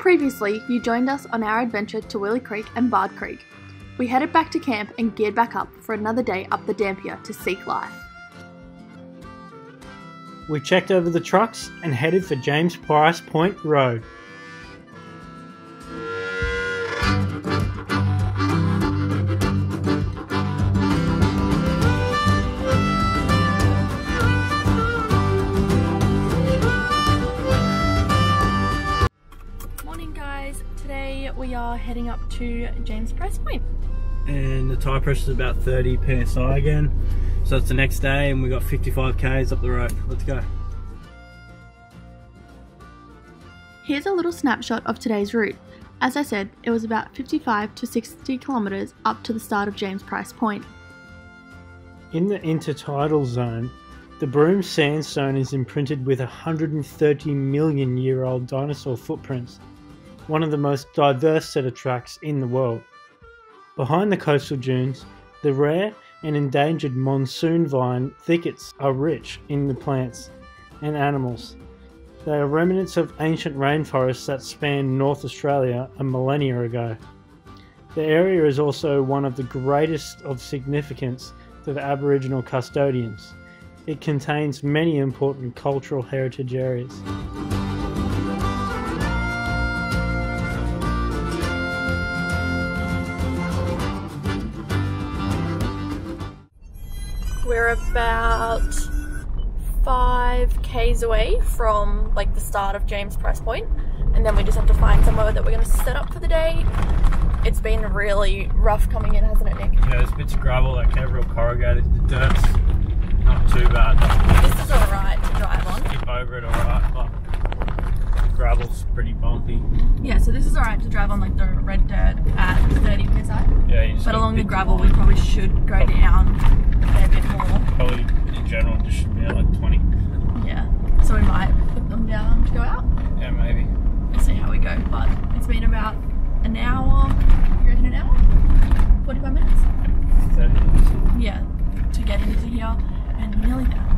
Previously, you joined us on our adventure to Willie Creek and Barred Creek. We headed back to camp and geared back up for another day up the Dampier to seek life. We checked over the trucks and headed for James Price Point Road. Today we are heading up to James Price Point. And the tyre pressure is about 30 psi again. So it's the next day and we've got 55 k's up the road. Let's go. Here's a little snapshot of today's route. As I said, it was about 55 to 60 kilometres up to the start of James Price Point. In the intertidal zone, the Broome Sandstone is imprinted with 130 million year old dinosaur footprints, one of the most diverse set of tracks in the world. Behind the coastal dunes, the rare and endangered monsoon vine thickets are rich in the plants and animals. They are remnants of ancient rainforests that spanned North Australia a millennia ago. The area is also one of the greatest of significance to the Aboriginal custodians. It contains many important cultural heritage areas. We're about five k's away from like the start of James Price Point, and then we just have to find somewhere that we're going to set up for the day. It's been really rough coming in, hasn't it, Nick? Yeah, there's bits of gravel that get real corrugated. The dirt's not too bad. This is alright to drive on. Skip over it alright, but gravel's pretty bumpy. Yeah, so this is alright to drive on like the red dirt at 30 psi. Yeah, But along the gravel, we probably should go oh. down a bit more. Probably in general just should be at like 20. Yeah, so we might put them down to go out. Yeah, maybe. We'll see how we go. But it's been about an hour, you reckon an hour? 45 minutes? 30. Yeah, to get into here and nearly there.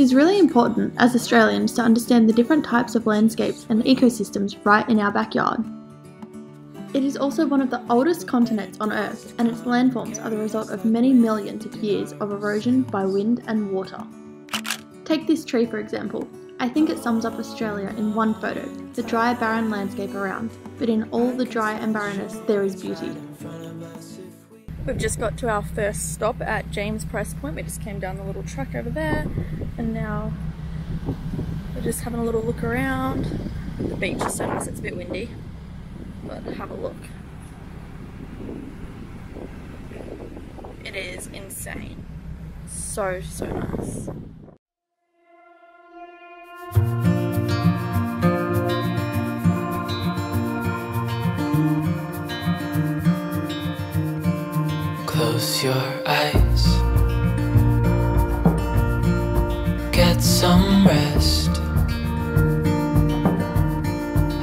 Is really important as Australians to understand the different types of landscapes and ecosystems right in our backyard. It is also one of the oldest continents on Earth, and its landforms are the result of many millions of years of erosion by wind and water. Take this tree for example. I think it sums up Australia in one photo the dry, barren landscape around, but in all the dry and barrenness, there is beauty. We've just got to our first stop at James Price Point. We just came down the little track over there and now we're just having a little look around. The beach is so nice, it's a bit windy, but have a look. It is insane. So, so nice. Your eyes. Get some rest.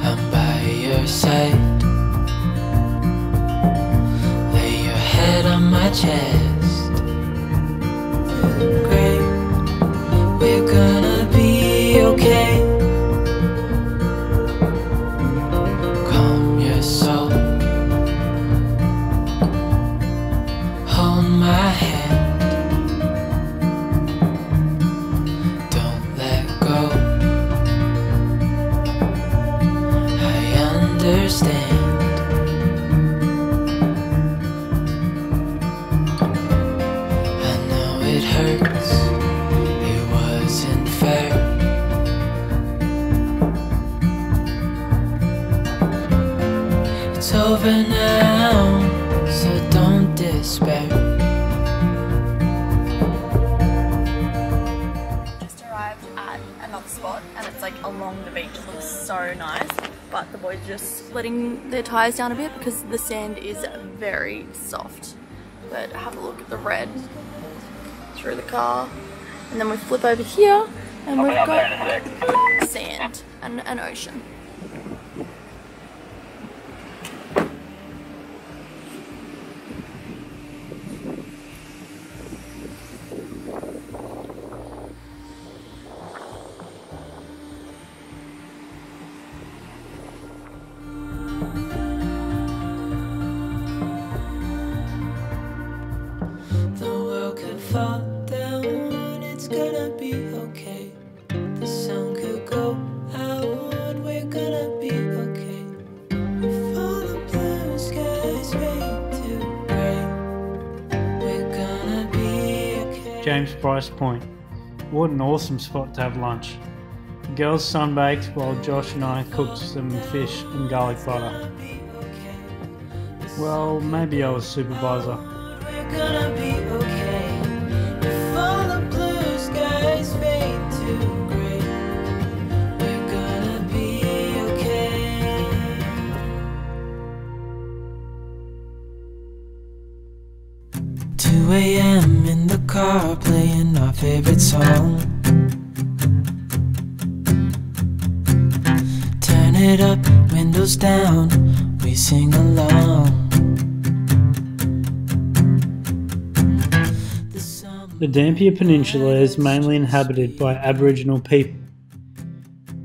I'm by your side. Lay your head on my chest. My hand. So nice. But the boys just letting their tyres down a bit because the sand is very soft. But have a look at the red through the car. And then we flip over here and we've got sand and an ocean. Fall down, it's gonna be okay. The sun could go out, we're gonna be okay. If all the blue skies fade to gray, we're gonna be okay. James Price Point. What an awesome spot to have lunch. The girls sunbaked while Josh and I cooked some fish and garlic butter. Well, maybe I was supervisor. a.m. in the car playing our favorite song. Turn it up, windows down, we sing along. The Dampier Peninsula is mainly inhabited by Aboriginal people.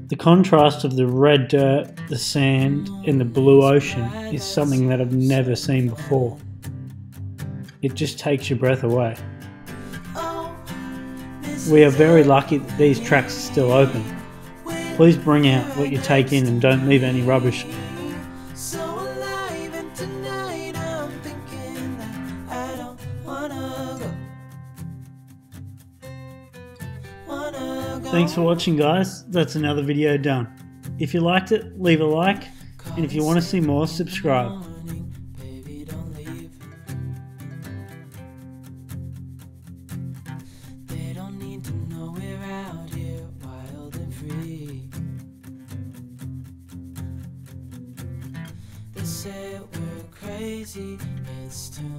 The contrast of the red dirt, the sand, and the blue ocean is something that I've never seen before. It just takes your breath away. Oh, We are very lucky that these tracks are still open. Please bring out what you take in and don't leave any rubbish. so alive, and tonight I'm thinking that I don't wanna go. Wanna go. Thanks for watching, guys. That's another video done. If you liked it, leave a like, and if you want to see more, subscribe. easy. It's too